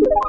you.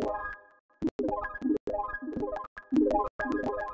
Thank you.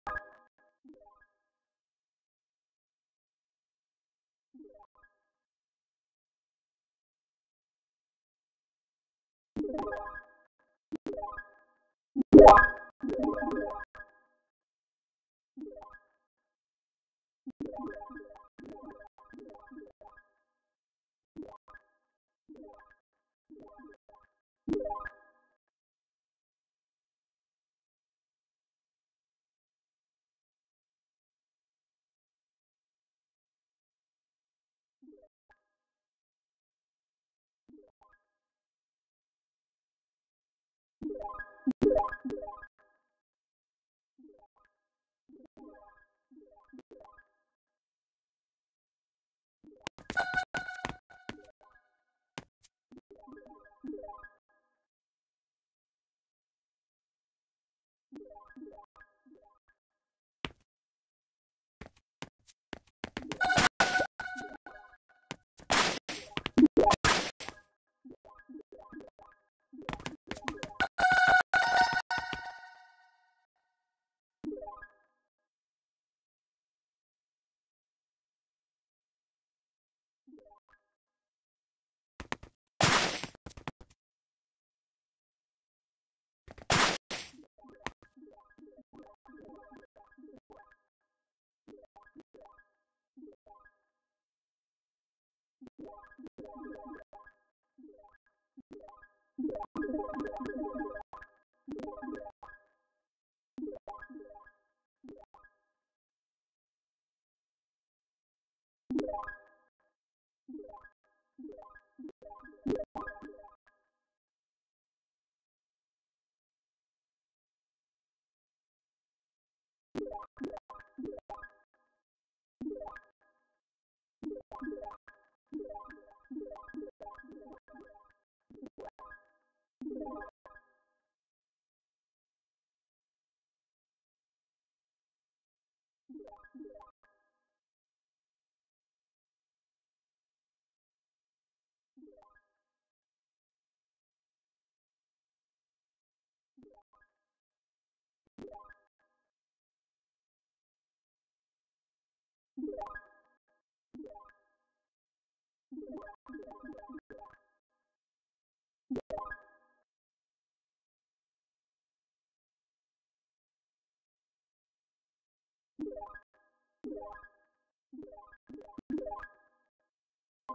you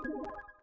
you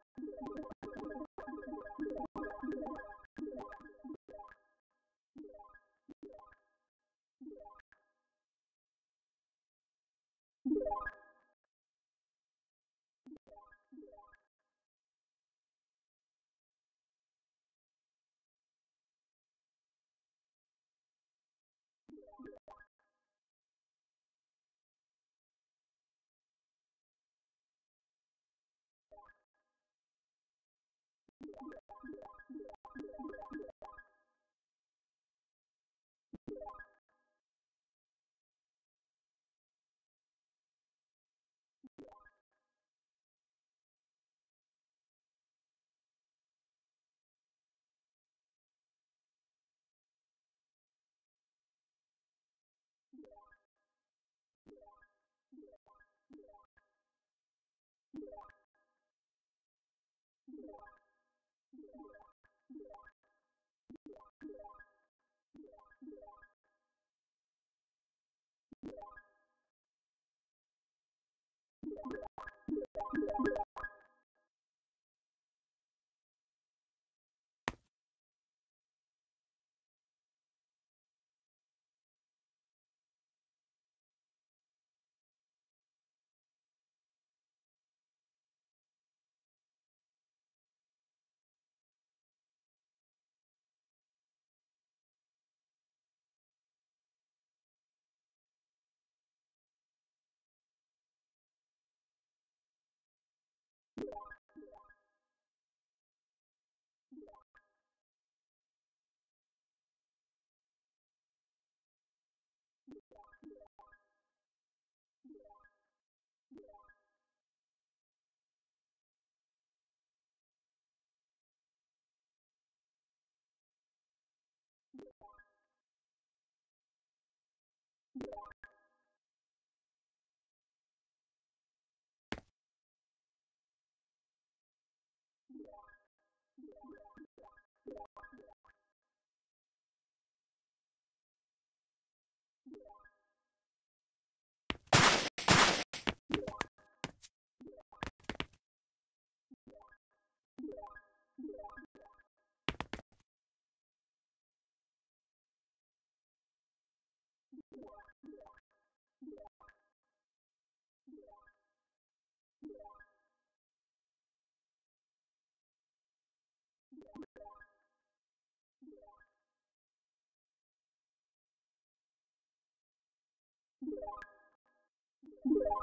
you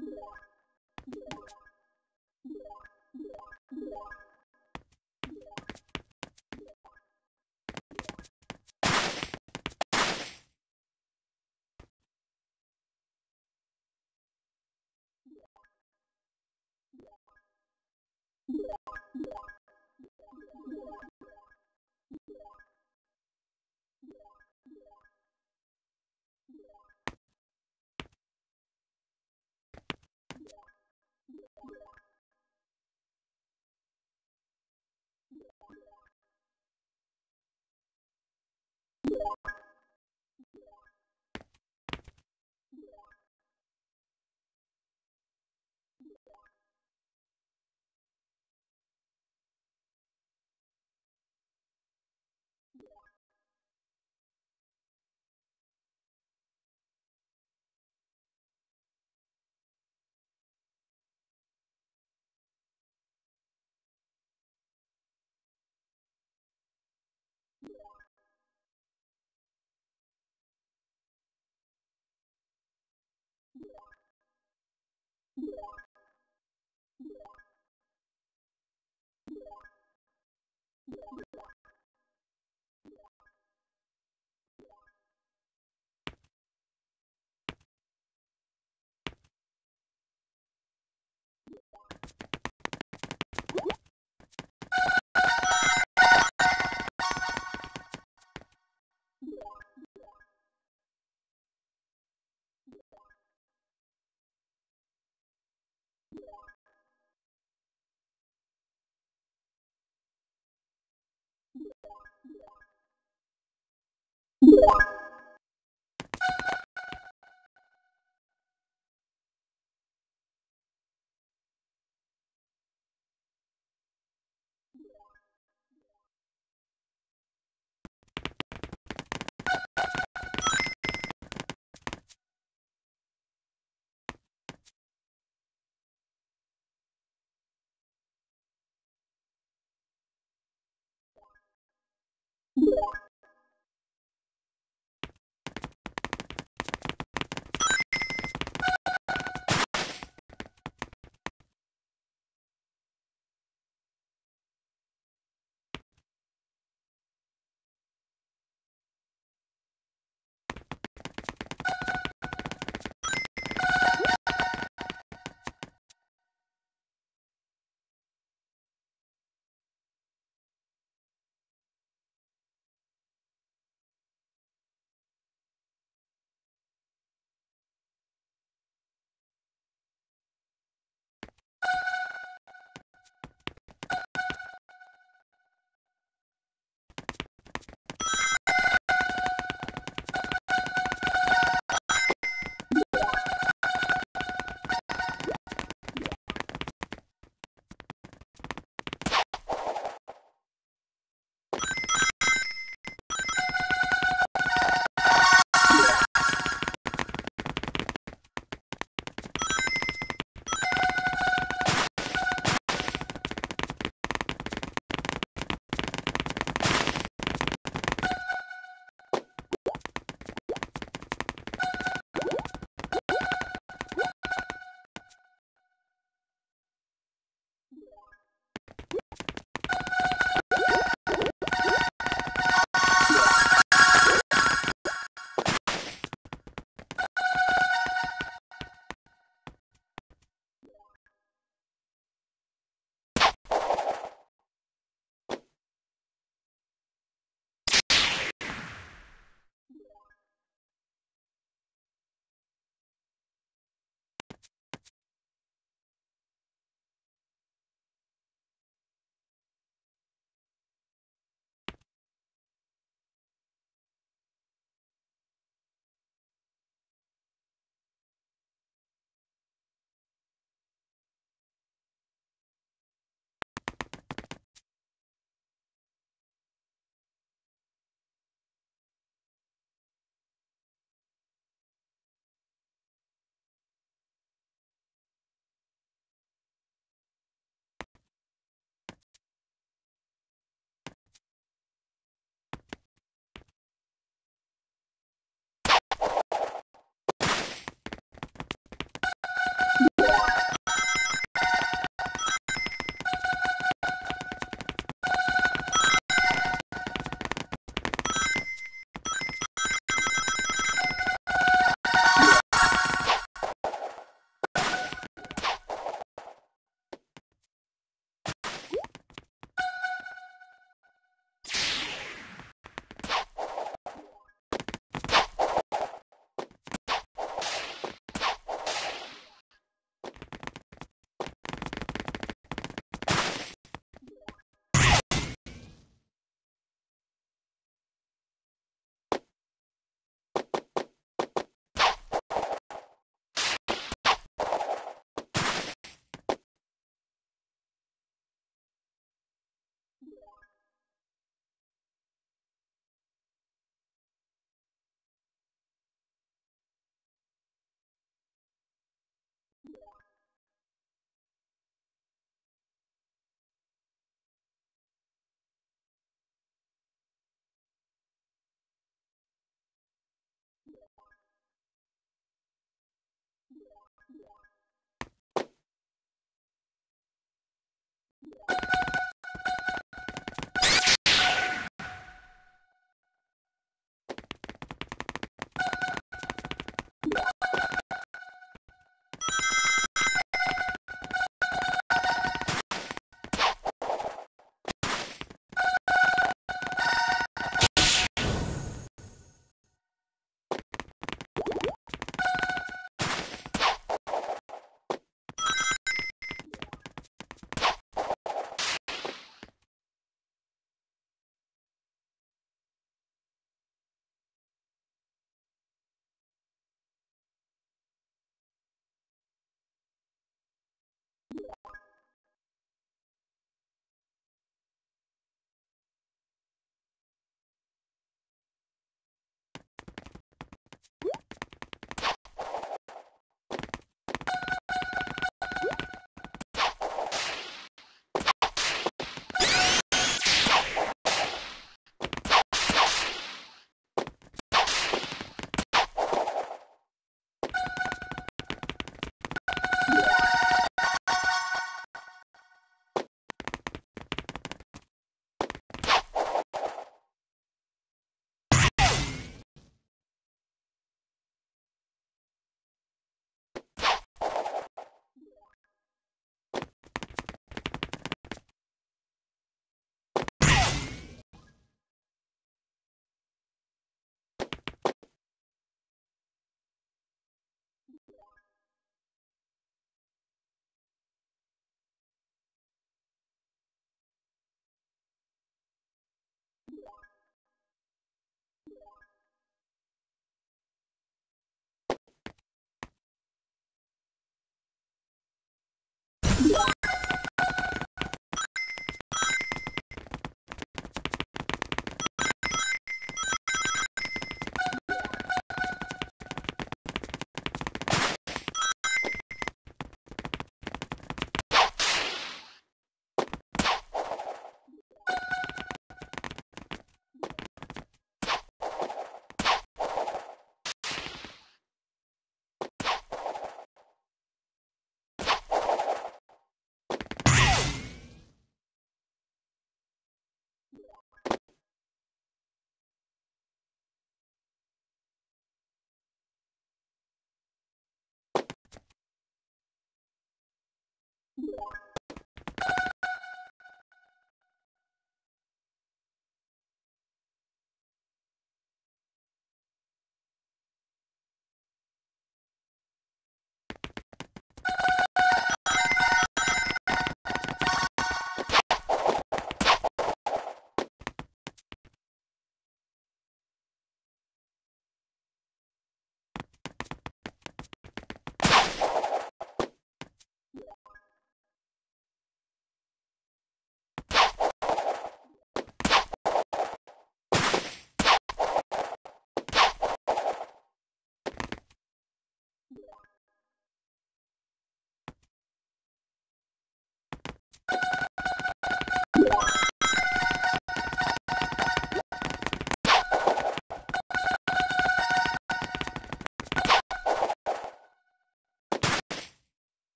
Yeah. Yeah. you